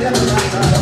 gracias.